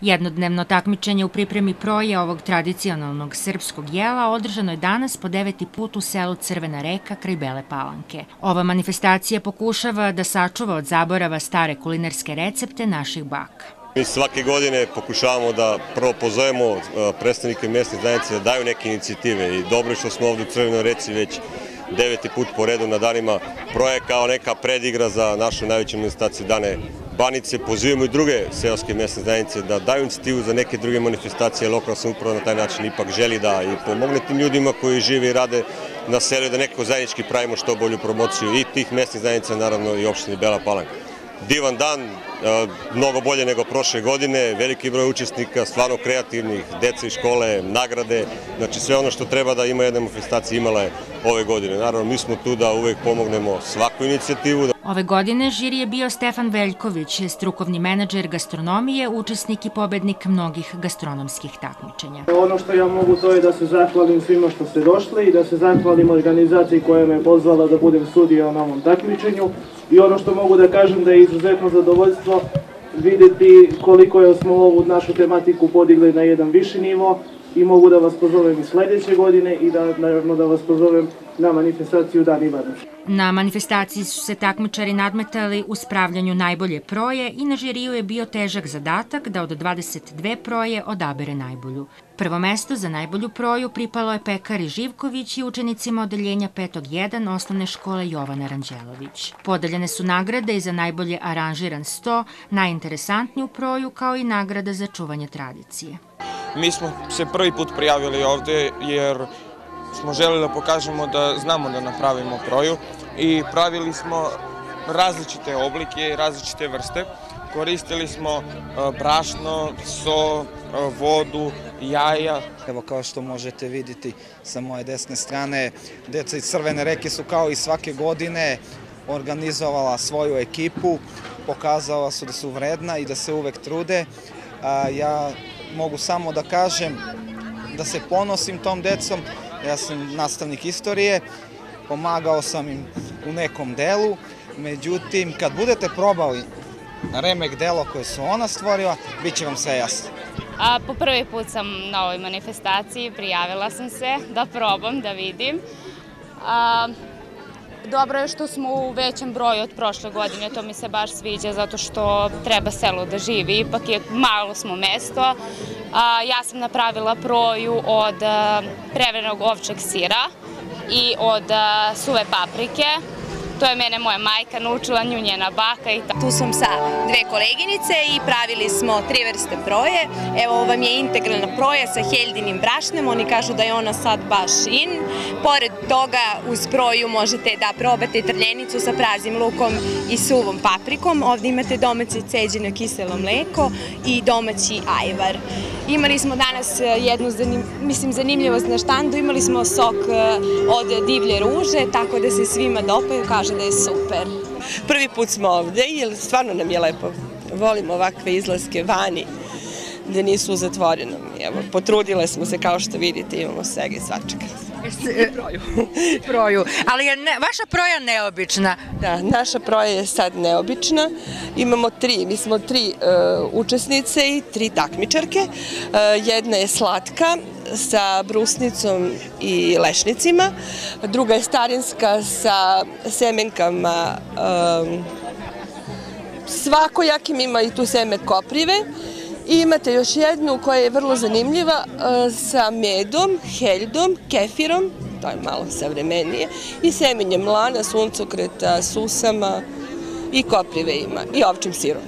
Jednodnevno takmičenje u pripremi proje ovog tradicionalnog srpskog jela održano je danas po deveti put u selu Crvena reka kraj Bele Palanke. Ova manifestacija pokušava da sačuva od zaborava stare kulinarske recepte naših baka. Mi svake godine pokušavamo da prvo pozovemo predstavnike mesne zajednice da daju neke inicijative i dobro je što smo ovde u Crvenoj reci već deveti put po redu na danima proje kao neka predigra za našu najveću manifestaciju Dane Banice. Pozivamo i druge seoske mesne zajednice da daju inicijativu za neke druge manifestacije. Lokalna samouprava na taj način ipak želi da i pomogne tim ljudima koji žive i rade na selu da nekako zajednički pravimo što bolju promociju i tih mesnih zajednica, naravno i opštine Bela Palanka. Divan dan, mnogo bolje nego prošle godine, veliki broj učesnika, stvarno kreativnih, deca iz škole, nagrade, znači sve ono što treba da ima jedna manifestacija imala je ove godine. Naravno, mi smo tu da uvek pomognemo svaku inicijativu. Ove godine žiri je bio Stefan Veljković, strukovni menadžer gastronomije, učesnik i pobednik mnogih gastronomskih takmičenja. Ono što ja mogu to je da se zahvalim svima što ste došli i da se zahvalim organizaciji koja me pozvala da budem sudija na ovom takmičenju i ono što mogu da kažem da je izuzetno zadovoljstvo videti koliko smo ovu našu tematiku podigli na jedan viši nivo i mogu da vas pozovem i sledeće godine i da naravno da vas pozovem na manifestaciju Dan Ivana. Na manifestaciji su se takmičari nadmetali u spravljanju najbolje proje i na žiriju je bio težak zadatak da od 22 proje odabere najbolju. Prvo mesto za najbolju proju pripalo je pekari Živković i učenicima odeljenja 5. 1 osnovne škole Jovana Ranđelović. Podeljene su nagrade i za najbolje aranžiran sto, najinteresantniju proju kao i nagrada za čuvanje tradicije. Mi smo se prvi put prijavili ovde jer smo želi da pokažemo da znamo da napravimo proju i pravili smo različite oblike i različite vrste. Koristili smo e, brašno, so, e, vodu, jaja. Evo kao što možete vidjeti sa moje desne strane, deca iz Crvene reke su kao i svake godine organizovala svoju ekipu, pokazala su da su vredna i da se uvek trude. Ja mogu samo da kažem da se ponosim tom decom, ja sam nastavnik istorije, pomagao sam im u nekom delu, međutim kad budete probali remek delo koje su ona stvorila, bit će vam sve jasno. A, po prvi put sam na ovoj manifestaciji, prijavila sam se da probam, da vidim. A, Dobro je što smo u većem broju od prošle godine, to mi se baš sviđa zato što treba selo da živi, ipak je malo smo mesto. Ja sam napravila proju od preverenog ovčeg sira i od suve paprike To je mene moja majka naučila, nju njena baka i tako. Tu sam sa dve koleginice i pravili smo tri vrste proje. Evo vam je integralna proja sa heldinim brašnem, oni kažu da je ona sad baš in. Pored toga uz proju možete da probate trljenicu sa prazim lukom i suvom paprikom. Ovde imate domaće ceđeno kiselo mleko i domaći ajvar. Imali smo danas jednu zanim, mislim, zanimljivost na štandu, imali smo sok od divlje ruže, tako da se svima dopaju, kažu kaže da je super. Prvi put smo ovde i stvarno nam je lepo. Volimo ovakve izlaske vani gde nisu u zatvorenom. Evo, potrudile smo se, kao što vidite, imamo svega i svačega. Proju. proju. Ali je vaša proja neobična. Da, naša proja je sad neobična. Imamo tri, mi smo tri uh, učesnice i tri takmičarke. Uh, jedna je slatka sa brusnicom i lešnicima. Druga je starinska sa semenkama svakojakim, ima i tu seme koprive. I imate još jednu koja je vrlo zanimljiva e, sa medom, heljdom, kefirom, to je malo savremenije, i semenjem lana, suncokreta, susama i koprive ima, i ovčim sirom.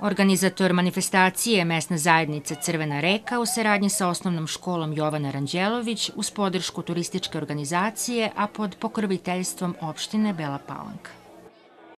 Organizator manifestacije mesna zajednica Crvena reka u saradnji sa osnovnom školom Jovana Ranđelović uz podršku turističke organizacije, a pod pokroviteljstvom opštine Bela Palanka.